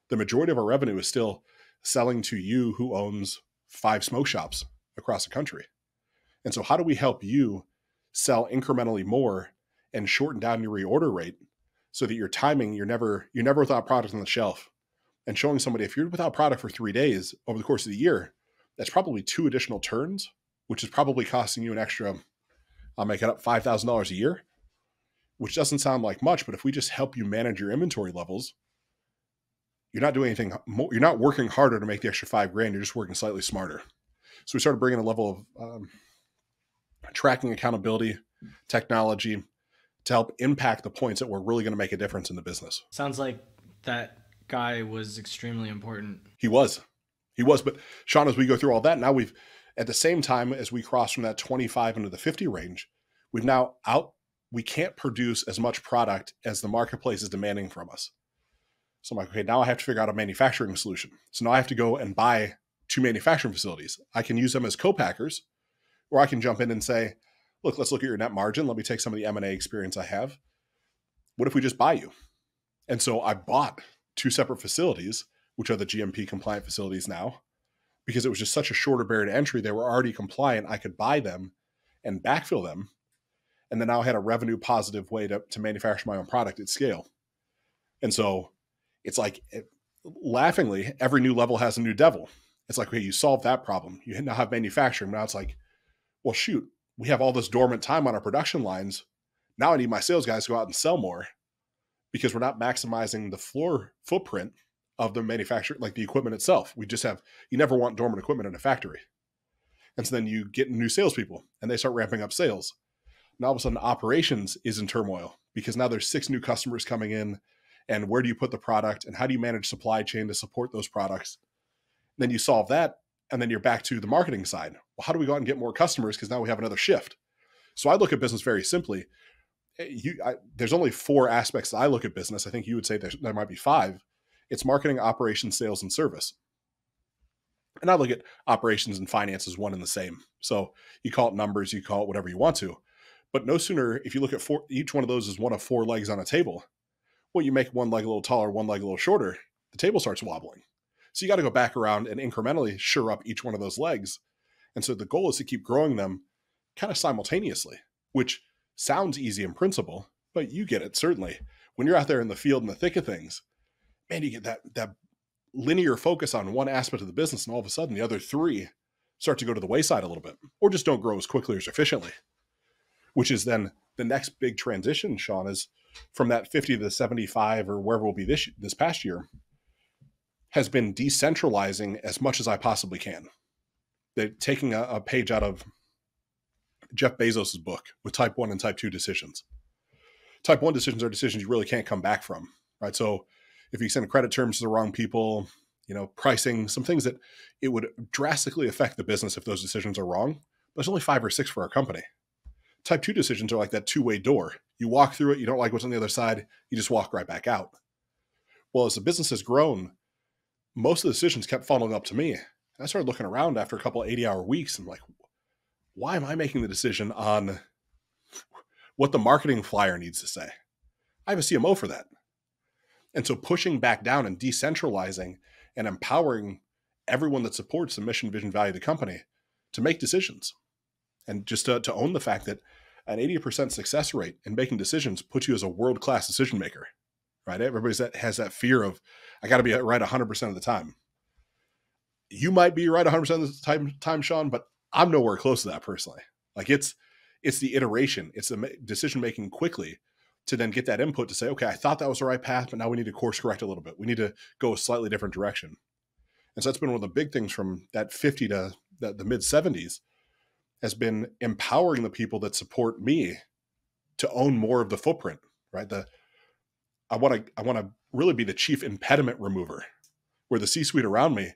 The majority of our revenue is still selling to you who owns five smoke shops across the country. And so how do we help you sell incrementally more and shorten down your reorder rate so that your timing you're never you're never without product on the shelf and showing somebody if you're without product for three days over the course of the year that's probably two additional turns which is probably costing you an extra i'll make it up $5000 a year which doesn't sound like much but if we just help you manage your inventory levels you're not doing anything more you're not working harder to make the extra five grand you're just working slightly smarter so we started bringing a level of um, tracking accountability, technology to help impact the points that were really going to make a difference in the business. Sounds like that guy was extremely important. He was. He was. But Sean, as we go through all that, now we've, at the same time as we cross from that 25 into the 50 range, we've now out, we can't produce as much product as the marketplace is demanding from us. So I'm like, okay, now I have to figure out a manufacturing solution. So now I have to go and buy two manufacturing facilities. I can use them as co-packers or I can jump in and say, look, let's look at your net margin. Let me take some of the M&A experience I have. What if we just buy you? And so I bought two separate facilities, which are the GMP compliant facilities now, because it was just such a shorter barrier to entry. They were already compliant. I could buy them and backfill them. And then now I had a revenue positive way to, to manufacture my own product at scale. And so it's like it, laughingly, every new level has a new devil. It's like, okay, you solve that problem. You now have manufacturing. Now it's like, well, shoot, we have all this dormant time on our production lines. Now I need my sales guys to go out and sell more because we're not maximizing the floor footprint of the manufacturer, like the equipment itself. We just have, you never want dormant equipment in a factory. And so then you get new salespeople and they start ramping up sales. Now all of a sudden operations is in turmoil because now there's six new customers coming in. And where do you put the product and how do you manage supply chain to support those products? And then you solve that and then you're back to the marketing side. Well, how do we go out and get more customers? Because now we have another shift. So I look at business very simply. You, I, there's only four aspects that I look at business. I think you would say there, there might be five. It's marketing, operations, sales, and service. And I look at operations and finance as one and the same. So you call it numbers, you call it whatever you want to. But no sooner, if you look at four, each one of those is one of four legs on a table. Well, you make one leg a little taller, one leg a little shorter, the table starts wobbling. So you got to go back around and incrementally sure up each one of those legs. And so the goal is to keep growing them kind of simultaneously, which sounds easy in principle, but you get it certainly. When you're out there in the field in the thick of things, man, you get that that linear focus on one aspect of the business, and all of a sudden the other three start to go to the wayside a little bit, or just don't grow as quickly or as efficiently. Which is then the next big transition, Sean, is from that 50 to 75 or wherever we'll be this this past year has been decentralizing as much as I possibly can. They're taking a, a page out of Jeff Bezos' book with type one and type two decisions. Type one decisions are decisions you really can't come back from, right? So if you send credit terms to the wrong people, you know, pricing, some things that it would drastically affect the business if those decisions are wrong. But there's only five or six for our company. Type two decisions are like that two way door. You walk through it, you don't like what's on the other side, you just walk right back out. Well, as the business has grown, most of the decisions kept funneling up to me. I started looking around after a couple of 80 hour weeks and like, why am I making the decision on what the marketing flyer needs to say? I have a CMO for that. And so pushing back down and decentralizing and empowering everyone that supports the mission, vision, value of the company to make decisions and just to, to own the fact that an 80% success rate in making decisions puts you as a world class decision maker, right? Everybody that has that fear of, I got to be right 100% of the time. You might be right 100% of the time, time, Sean, but I'm nowhere close to that personally. Like it's, it's the iteration, it's the decision making quickly to then get that input to say, okay, I thought that was the right path, but now we need to course correct a little bit. We need to go a slightly different direction. And so that's been one of the big things from that 50 to the, the mid 70s has been empowering the people that support me to own more of the footprint, right? The I want to I want to really be the chief impediment remover where the C-suite around me,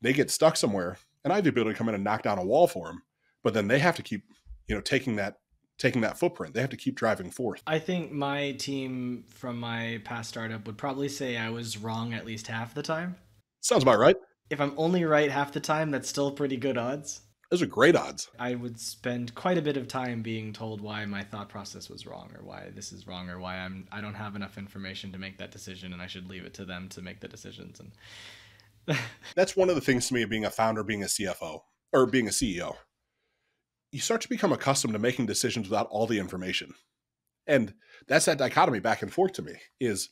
they get stuck somewhere and I have the ability to come in and knock down a wall for them, but then they have to keep, you know, taking that taking that footprint. They have to keep driving forth. I think my team from my past startup would probably say I was wrong at least half the time. Sounds about right. If I'm only right half the time, that's still pretty good odds. Those are great odds. I would spend quite a bit of time being told why my thought process was wrong or why this is wrong or why I'm I don't have enough information to make that decision and I should leave it to them to make the decisions and That's one of the things to me of being a founder, being a CFO or being a CEO you start to become accustomed to making decisions without all the information. And that's that dichotomy back and forth to me is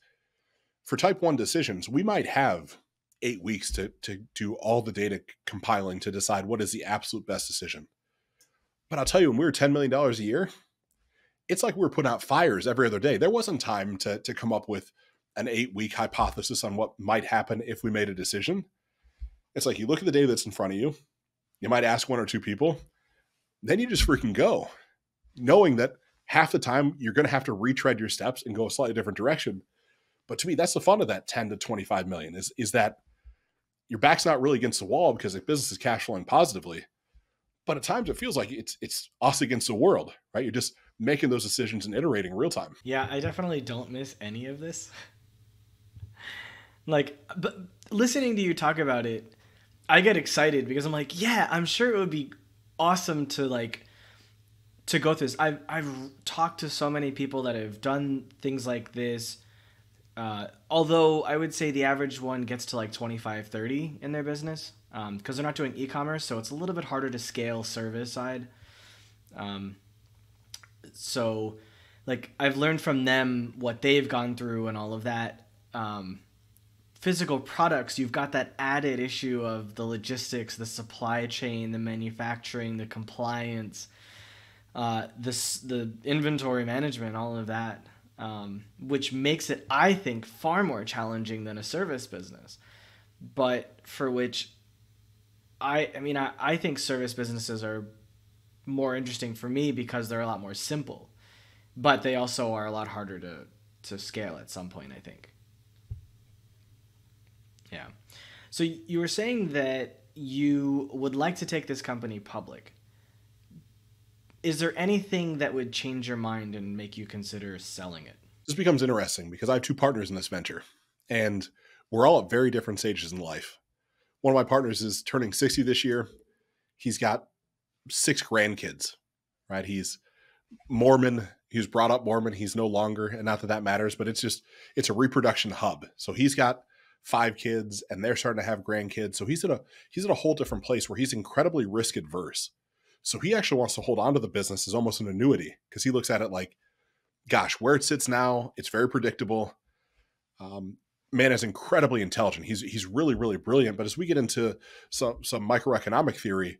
for type 1 decisions, we might have 8 weeks to to do all the data compiling to decide what is the absolute best decision. But I'll tell you when we were 10 million dollars a year, it's like we were putting out fires every other day. There wasn't time to to come up with an 8-week hypothesis on what might happen if we made a decision. It's like you look at the data that's in front of you, you might ask one or two people, then you just freaking go, knowing that half the time you're going to have to retread your steps and go a slightly different direction. But to me, that's the fun of that 10 to 25 million is, is that your back's not really against the wall because the business is cash flowing positively. But at times it feels like it's it's us against the world, right? You're just making those decisions and iterating real time. Yeah, I definitely don't miss any of this. like, but listening to you talk about it, I get excited because I'm like, yeah, I'm sure it would be awesome to like to go through this. I've I've talked to so many people that have done things like this. Uh, although I would say the average one gets to like 25, 30 in their business because um, they're not doing e-commerce, so it's a little bit harder to scale service side. Um, so, like I've learned from them what they've gone through and all of that. Um, physical products, you've got that added issue of the logistics, the supply chain, the manufacturing, the compliance, uh, this the inventory management, all of that, um, which makes it, I think, far more challenging than a service business. But for which I, I mean, I, I think service businesses are more interesting for me because they're a lot more simple, but they also are a lot harder to to scale at some point. I think. Yeah. So you were saying that you would like to take this company public. Is there anything that would change your mind and make you consider selling it? This becomes interesting because I have two partners in this venture, and we're all at very different stages in life. One of my partners is turning 60 this year. He's got six grandkids, right? He's Mormon. He was brought up Mormon. He's no longer, and not that that matters, but it's just, it's a reproduction hub. So he's got five kids and they're starting to have grandkids. So he's at a he's at a whole different place where he's incredibly risk adverse. So he actually wants to hold on to the business as almost an annuity because he looks at it like, gosh, where it sits now, it's very predictable. Um, man is incredibly intelligent. He's he's really really brilliant. But as we get into some some microeconomic theory,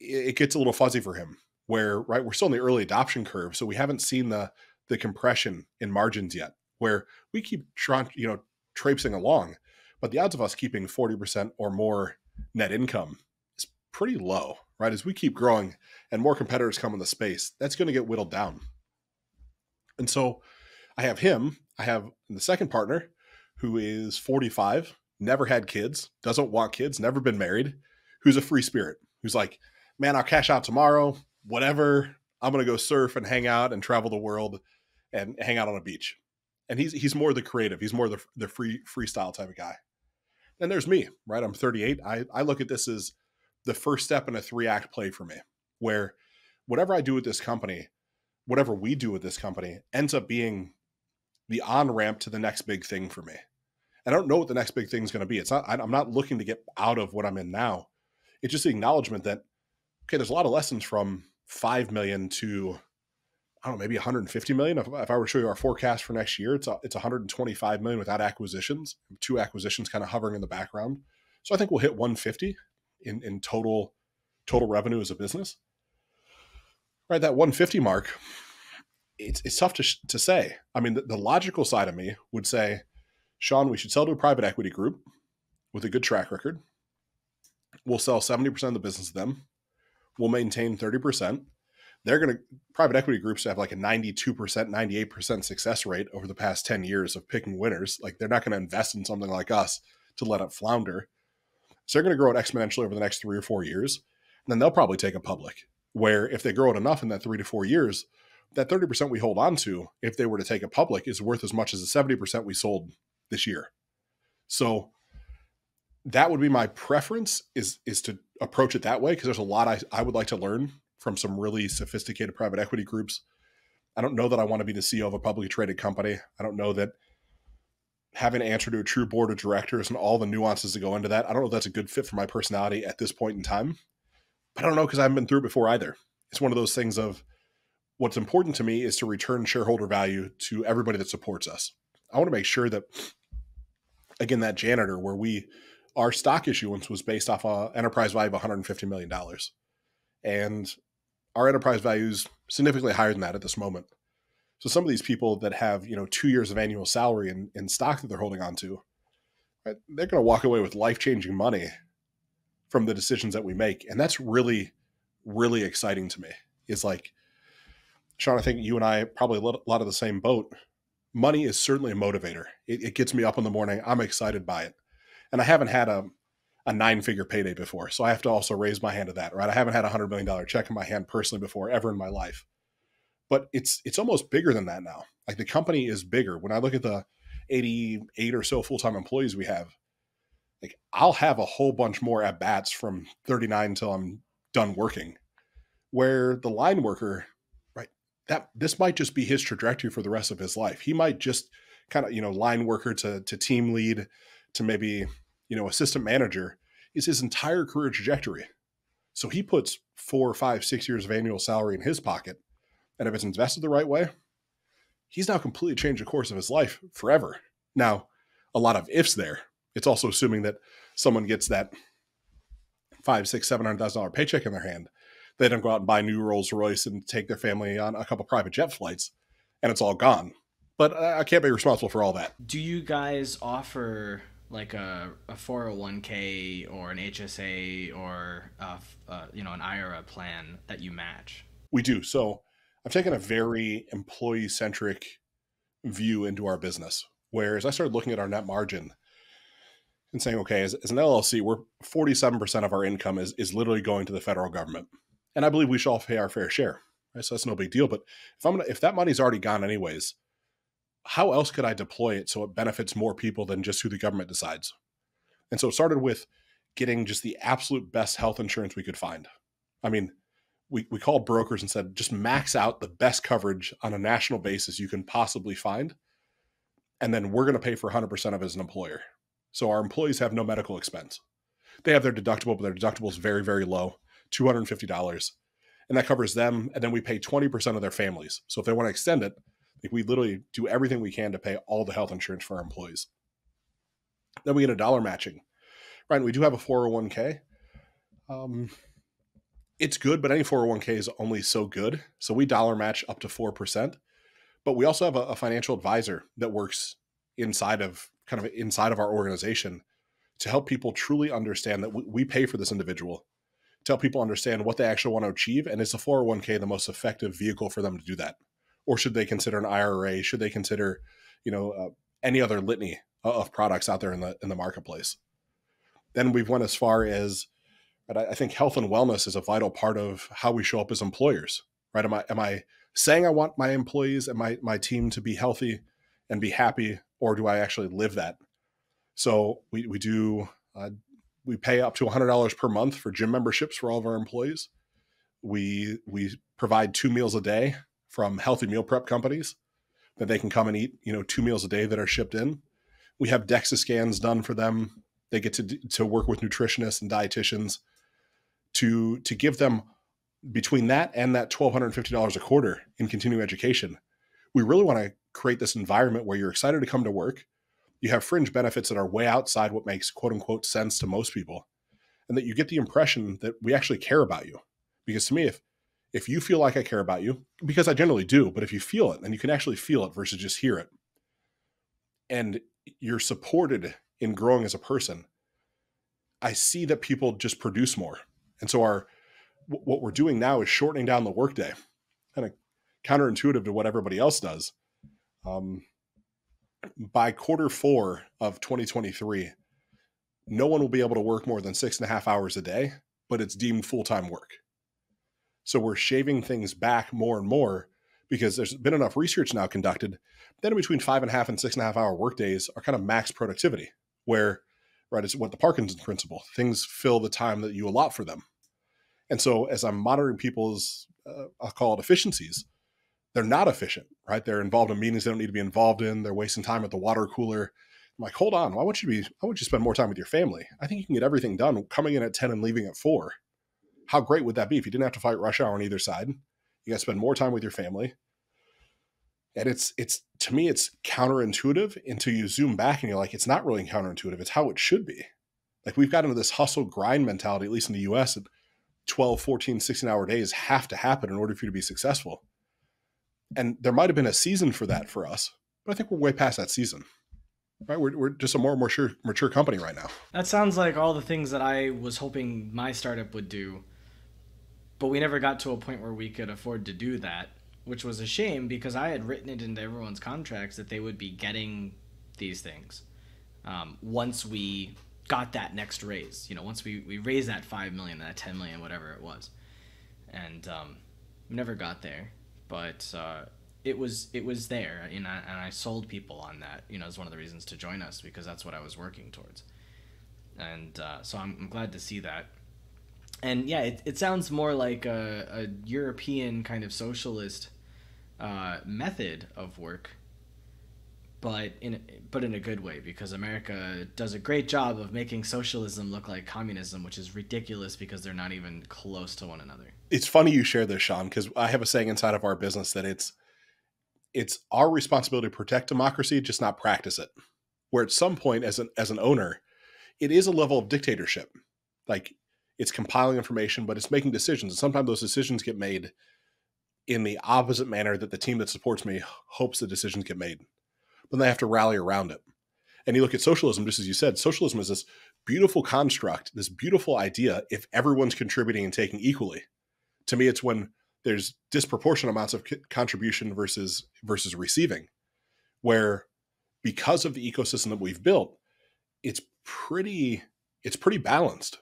it, it gets a little fuzzy for him. Where right, we're still in the early adoption curve, so we haven't seen the the compression in margins yet. Where we keep trying, you know, traipsing along. But the odds of us keeping 40% or more net income is pretty low, right? As we keep growing and more competitors come in the space, that's going to get whittled down. And so I have him, I have the second partner who is 45, never had kids, doesn't want kids, never been married, who's a free spirit, who's like, man, I'll cash out tomorrow, whatever. I'm gonna go surf and hang out and travel the world and hang out on a beach. And he's he's more the creative. He's more the the free freestyle type of guy. And there's me, right? I'm 38. I, I look at this as the first step in a three act play for me, where whatever I do with this company, whatever we do with this company, ends up being the on ramp to the next big thing for me. I don't know what the next big thing is going to be. It's not. I'm not looking to get out of what I'm in now. It's just the acknowledgement that okay, there's a lot of lessons from five million to I don't know, maybe 150 million. If, if I were to show you our forecast for next year, it's a, it's 125 million without acquisitions. Two acquisitions kind of hovering in the background. So I think we'll hit 150 in in total total revenue as a business. Right, that 150 mark. It's it's tough to to say. I mean, the, the logical side of me would say, Sean, we should sell to a private equity group with a good track record. We'll sell 70% of the business to them. We'll maintain 30% they're going to private equity groups have like a 92% 98% success rate over the past 10 years of picking winners. Like they're not going to invest in something like us to let it flounder. So they're going to grow it exponentially over the next three or four years and then they'll probably take it public where if they grow it enough in that three to four years that 30% we hold on to if they were to take it public is worth as much as the 70% we sold this year. So that would be my preference is is to approach it that way because there's a lot I, I would like to learn from some really sophisticated private equity groups. I don't know that I want to be the CEO of a publicly traded company. I don't know that having answer to a true board of directors and all the nuances that go into that, I don't know if that's a good fit for my personality at this point in time. But I don't know because I haven't been through it before either. It's one of those things of what's important to me is to return shareholder value to everybody that supports us. I want to make sure that, again, that janitor where we, our stock issuance was based off a enterprise value of $150 million. And our enterprise value is significantly higher than that at this moment. So some of these people that have, you know, two years of annual salary in, in stock that they're holding on to, right, they're going to walk away with life-changing money from the decisions that we make. And that's really, really exciting to me. Is like, Sean, I think you and I probably a lot of the same boat. Money is certainly a motivator. It, it gets me up in the morning. I'm excited by it. And I haven't had a, a nine figure payday before. So I have to also raise my hand to that, right? I haven't had a hundred million dollar check in my hand personally before ever in my life. But it's it's almost bigger than that now. Like the company is bigger. When I look at the 88 or so full-time employees we have, like I'll have a whole bunch more at bats from 39 until I'm done working. Where the line worker, right, that this might just be his trajectory for the rest of his life. He might just kind of, you know, line worker to to team lead to maybe you know, assistant manager is his entire career trajectory. So he puts four, five, six years of annual salary in his pocket. And if it's invested the right way, he's now completely changed the course of his life forever. Now, a lot of ifs there. It's also assuming that someone gets that five, six, seven hundred thousand dollar paycheck in their hand. They don't go out and buy new Rolls Royce and take their family on a couple private jet flights, and it's all gone. But I can't be responsible for all that. Do you guys offer like a, a 401k or an HSA or a, uh, you know an IRA plan that you match? We do. So I've taken a very employee centric view into our business. Whereas I started looking at our net margin and saying, okay, as, as an LLC, we're 47% of our income is, is literally going to the federal government. And I believe we should all pay our fair share. Right? So that's no big deal. But if I'm gonna, if that money's already gone anyways, how else could I deploy it so it benefits more people than just who the government decides? And so it started with getting just the absolute best health insurance we could find. I mean, we, we called brokers and said, just max out the best coverage on a national basis you can possibly find. And then we're going to pay for 100% of it as an employer. So our employees have no medical expense. They have their deductible, but their deductible is very, very low $250. And that covers them. And then we pay 20% of their families. So if they want to extend it, like we literally do everything we can to pay all the health insurance for our employees. Then we get a dollar matching. Right. we do have a 401k. Um, it's good, but any 401k is only so good. So we dollar match up to 4%. But we also have a, a financial advisor that works inside of kind of inside of our organization to help people truly understand that we, we pay for this individual, to help people understand what they actually want to achieve. And is the 401k the most effective vehicle for them to do that? Or should they consider an IRA? Should they consider, you know, uh, any other litany of products out there in the in the marketplace. Then we've went as far as but I, think health and wellness is a vital part of how we show up as employers. Right? Am I am I saying I want my employees and my my team to be healthy and be happy, or do I actually live that? So we we do uh, we pay up to $100 per month for gym memberships for all of our employees. We we provide two meals a day from healthy meal prep companies that they can come and eat, you know, two meals a day that are shipped in. We have DEXA scans done for them. They get to to work with nutritionists and dietitians to to give them between that and that $1250 a quarter in continuing education. We really want to create this environment where you're excited to come to work. You have fringe benefits that are way outside what makes quote unquote sense to most people. And that you get the impression that we actually care about you. Because to me, if if you feel like I care about you, because I generally do, but if you feel it and you can actually feel it versus just hear it, and you're supported in growing as a person, I see that people just produce more. And so our what we're doing now is shortening down the workday, kind of counterintuitive to what everybody else does. Um, by quarter four of 2023, no one will be able to work more than six and a half hours a day, but it's deemed full time work. So we're shaving things back more and more because there's been enough research now conducted that in between five and a half and six and a half hour workdays are kind of max productivity, where, right, it's what the Parkinson principle things fill the time that you allot for them. And so as I'm monitoring people's, uh, I'll call it efficiencies, they're not efficient, right? They're involved in meetings they don't need to be involved in. They're wasting time at the water cooler. I'm like, hold on, why would you be? Why would you spend more time with your family? I think you can get everything done coming in at ten and leaving at four. How great would that be if you didn't have to fight rush hour on either side? You got to spend more time with your family. And it's it's to me it's counterintuitive until you zoom back and you're like, it's not really counterintuitive. It's how it should be. Like we've got into this hustle grind mentality, at least in the US, that 12, 14, 16 hour days have to happen in order for you to be successful. And there might have been a season for that for us, but I think we're way past that season. Right, we're, we're just a more mature mature company right now. That sounds like all the things that I was hoping my startup would do, but we never got to a point where we could afford to do that, which was a shame because I had written it into everyone's contracts that they would be getting these things um, once we got that next raise. You know, once we we raised that five million, that ten million, whatever it was, and um, we never got there but uh, it was it was there, you know, and I sold people on that. You know, as one of the reasons to join us because that's what I was working towards, and uh, so I'm, I'm, glad to see that. And yeah, it, it sounds more like a, a European kind of socialist uh, method of work, but in but in a good way because America does a great job of making socialism look like communism, which is ridiculous because they're not even close to one another it's funny you share this, Sean, because I have a saying inside of our business that it's it's our responsibility to protect democracy, just not practice it. Where at some point, as an as an owner, it is a level of dictatorship. Like it's compiling information, but it's making decisions, and sometimes those decisions get made in the opposite manner that the team that supports me hopes the decisions get made. But they have to rally around it. And you look at socialism, just as you said, socialism is this beautiful construct, this beautiful idea if everyone's contributing and taking equally to me, it's when there's disproportionate amounts of contribution versus versus receiving, where because of the ecosystem that we've built, it's pretty it's pretty balanced,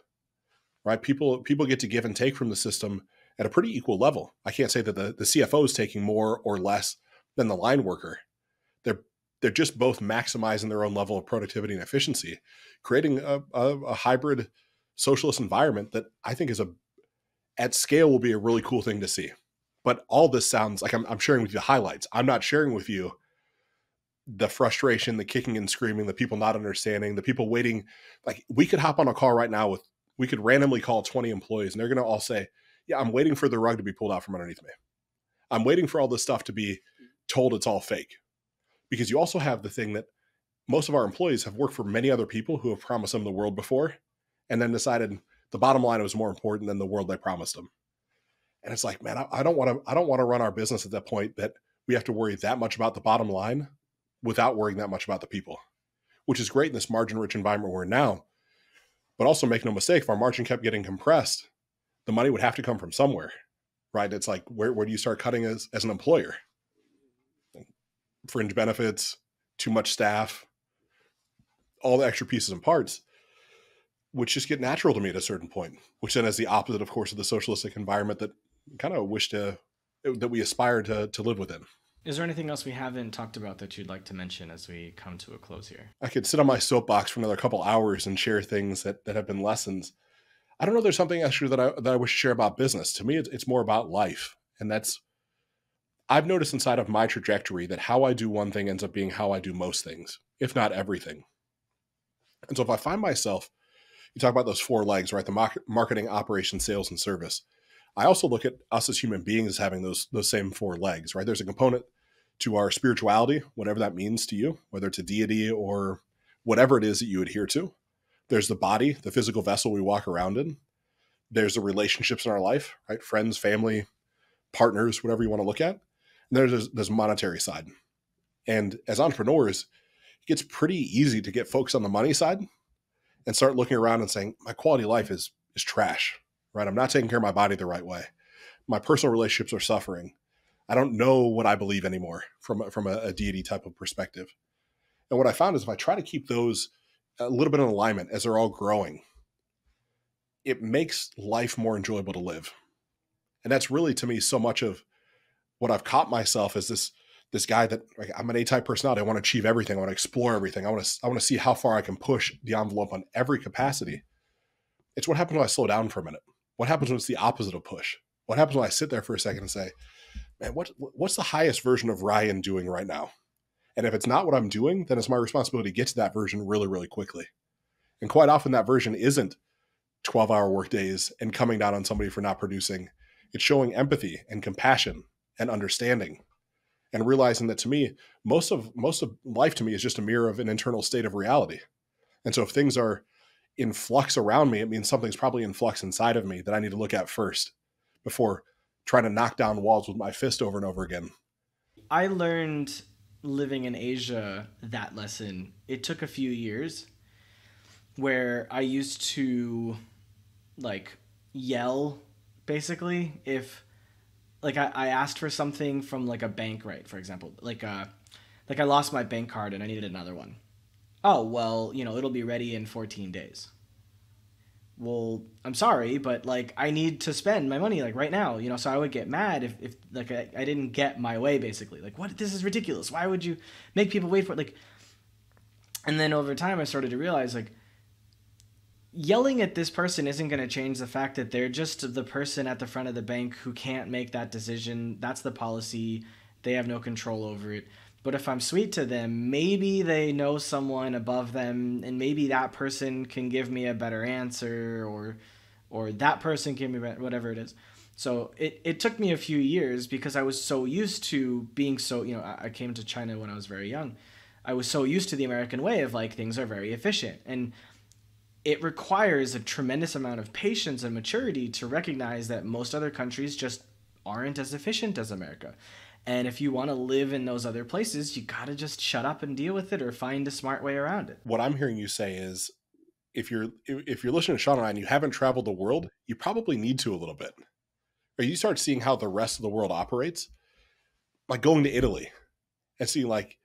right? People people get to give and take from the system at a pretty equal level. I can't say that the, the CFO is taking more or less than the line worker. They're they're just both maximizing their own level of productivity and efficiency, creating a, a, a hybrid socialist environment that I think is a at scale will be a really cool thing to see. But all this sounds like I'm, I'm sharing with you the highlights. I'm not sharing with you the frustration, the kicking and screaming, the people not understanding, the people waiting. Like we could hop on a call right now with, we could randomly call 20 employees and they're going to all say, Yeah, I'm waiting for the rug to be pulled out from underneath me. I'm waiting for all this stuff to be told it's all fake. Because you also have the thing that most of our employees have worked for many other people who have promised them the world before and then decided, the bottom line was more important than the world they promised them. And it's like, man, I, I don't want to. I don't want to run our business at that point that we have to worry that much about the bottom line without worrying that much about the people, which is great in this margin-rich environment we're in now. But also, make no mistake, if our margin kept getting compressed, the money would have to come from somewhere, right? It's like, where where do you start cutting as as an employer? Fringe benefits, too much staff, all the extra pieces and parts, which just get natural to me at a certain point, which then is the opposite, of course, of the socialistic environment that kind of wish to that we aspire to to live within. Is there anything else we haven't talked about that you'd like to mention as we come to a close here? I could sit on my soapbox for another couple hours and share things that, that have been lessons. I don't know. If there's something extra that I that I wish to share about business. To me, it's, it's more about life, and that's I've noticed inside of my trajectory that how I do one thing ends up being how I do most things, if not everything. And so if I find myself, you talk about those four legs, right? The marketing, operation, sales, and service. I also look at us as human beings as having those those same four legs, right? There's a component to our spirituality, whatever that means to you, whether it's a deity or whatever it is that you adhere to. There's the body, the physical vessel we walk around in. There's the relationships in our life, right? Friends, family, partners, whatever you want to look at. And there's this monetary side. And as entrepreneurs, it gets pretty easy to get focused on the money side and start looking around and saying, my quality of life is is trash right? I'm not taking care of my body the right way. My personal relationships are suffering. I don't know what I believe anymore from from a, a deity type of perspective. And what I found is if I try to keep those a little bit in alignment as they're all growing, it makes life more enjoyable to live. And that's really to me so much of what I've caught myself as this this guy that like, I'm an A-type personality. I want to achieve everything. I want to explore everything. I want to I want to see how far I can push the envelope on every capacity. It's what happens when I slow down for a minute. What happens when it's the opposite of push? What happens when I sit there for a second and say, man, what what's the highest version of Ryan doing right now? And if it's not what I'm doing, then it's my responsibility to get to that version really, really quickly. And quite often that version isn't 12 hour work days and coming down on somebody for not producing. It's showing empathy and compassion and understanding and realizing that to me, most of most of life to me is just a mirror of an internal state of reality. And so if things are in flux around me, it means something's probably in flux inside of me that I need to look at first before trying to knock down walls with my fist over and over again. I learned living in Asia that lesson. It took a few years where I used to like yell basically if like I, I asked for something from like a bank right for example like uh like I lost my bank card and I needed another one oh, well, you know, it'll be ready in 14 days. Well, I'm sorry, but like I need to spend my money like right now, you know, so I would get mad if, if like I, I didn't get my way basically. Like, what this is ridiculous. Why would you make people wait for it? Like and then over time I started to realize like yelling at this person isn't going to change the fact that they're just the person at the front of the bank who can't make that decision. That's the policy. They have no control over it. But if I'm sweet to them, maybe they know someone above them and maybe that person can give me a better answer or or that person can be whatever it is. So it, it took me a few years because I was so used to being so, you know, I came to China when I was very young. I was so used to the American way of like things are very efficient. And it requires a tremendous amount of patience and maturity to recognize that most other countries just aren't as efficient as America. And if you want to live in those other places, you got to just shut up and deal with it or find a smart way around it. What I'm hearing you say is if you're if you're listening to Sean and I and you haven't traveled the world, you probably need to a little bit. Or you start seeing how the rest of the world operates. Like going to Italy and seeing like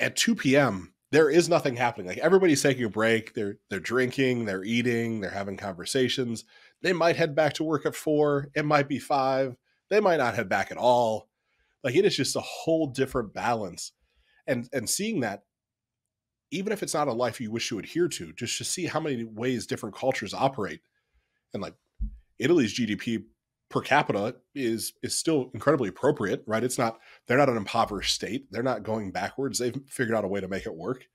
at 2 p.m. there is nothing happening. Like everybody's taking a break. They're they're drinking, they're eating, they're having conversations. They might head back to work at four. It might be five. They might not head back at all like it is just a whole different balance. And and seeing that, even if it's not a life you wish to adhere to, just to see how many ways different cultures operate. And like Italy's GDP per capita is is still incredibly appropriate, right? It's not they're not an impoverished state. They're not going backwards. They've figured out a way to make it work.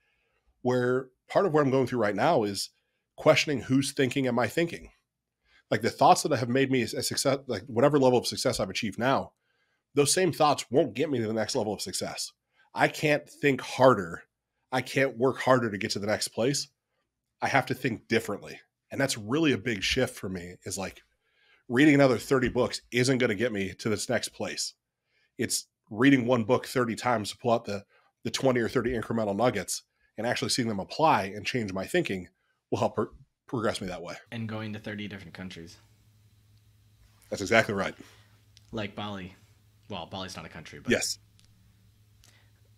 Where part of what I'm going through right now is questioning who's thinking am I thinking? Like the thoughts that have made me a success, like whatever level of success I've achieved now, those same thoughts won't get me to the next level of success. I can't think harder. I can't work harder to get to the next place. I have to think differently. And that's really a big shift for me is like reading another 30 books isn't going to get me to this next place. It's reading one book 30 times to pull out the, the 20 or 30 incremental nuggets and actually seeing them apply and change my thinking will help pro- progress me that way. And going to 30 different countries. That's exactly right. Like Bali. Well, Bali's not a country, but yes,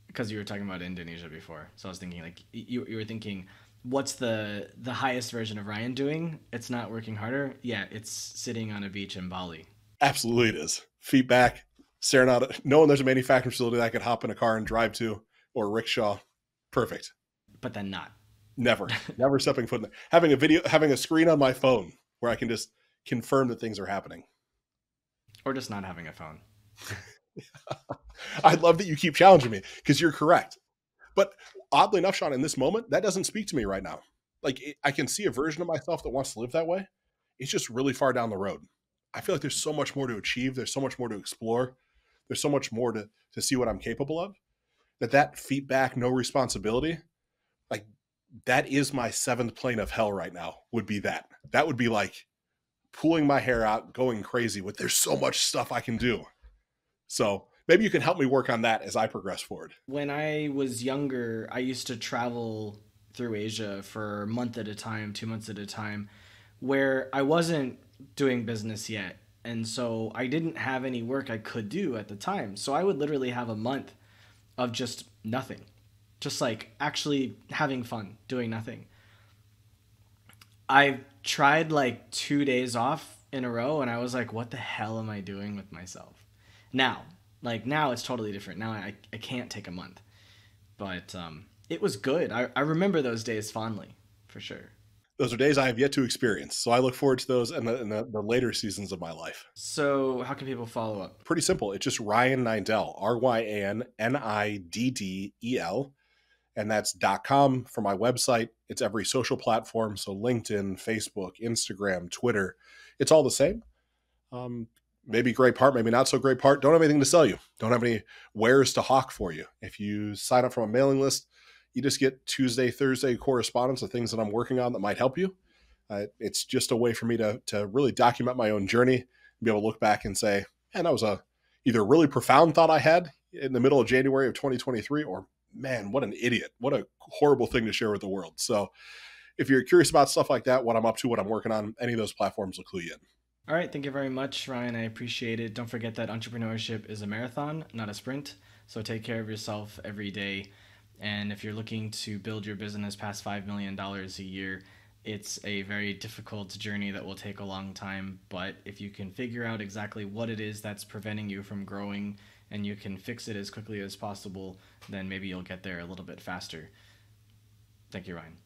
because you were talking about Indonesia before, so I was thinking like you you were thinking what's the the highest version of Ryan doing? It's not working harder. Yeah, it's sitting on a beach in Bali. Absolutely, it is. Feet back, staring out, knowing there's a manufacturing facility that I could hop in a car and drive to, or rickshaw. Perfect. But then not. Never, never stepping foot in there. Having a video, having a screen on my phone where I can just confirm that things are happening. Or just not having a phone. I love that you keep challenging me because you're correct. But oddly enough, Sean, in this moment, that doesn't speak to me right now. Like I can see a version of myself that wants to live that way. It's just really far down the road. I feel like there's so much more to achieve. There's so much more to explore. There's so much more to to see what I'm capable of. That that feedback, no responsibility, like that is my seventh plane of hell right now. Would be that. That would be like pulling my hair out, going crazy with there's so much stuff I can do. So maybe you can help me work on that as I progress forward. When I was younger, I used to travel through Asia for a month at a time, two months at a time, where I wasn't doing business yet. And so I didn't have any work I could do at the time. So I would literally have a month of just nothing, just like actually having fun, doing nothing. I tried like two days off in a row and I was like, what the hell am I doing with myself? Now, like now it's totally different. Now I, I can't take a month. But um, it was good. I, I remember those days fondly, for sure. Those are days I have yet to experience. So I look forward to those in the, in the, the later seasons of my life. So, how can people follow up? Pretty simple. It's just Ryan Niddel, R Y A N N I D D E L. And that's dot .com for my website. It's every social platform. So LinkedIn, Facebook, Instagram, Twitter. It's all the same. Um, maybe great part, maybe not so great part. Don't have anything to sell you. Don't have any wares to hawk for you. If you sign up from a mailing list, you just get Tuesday, Thursday correspondence of things that I'm working on that might help you. Uh, it's just a way for me to to really document my own journey and be able to look back and say, man, that was a either a really profound thought I had in the middle of January of 2023, or man, what an idiot. What a horrible thing to share with the world. So if you're curious about stuff like that, what I'm up to, what I'm working on, any of those platforms will clue you in. All right. Thank you very much, Ryan. I appreciate it. Don't forget that entrepreneurship is a marathon, not a sprint. So take care of yourself every day. And if you're looking to build your business past $5 million a year, it's a very difficult journey that will take a long time. But if you can figure out exactly what it is that's preventing you from growing and you can fix it as quickly as possible, then maybe you'll get there a little bit faster. Thank you, Ryan.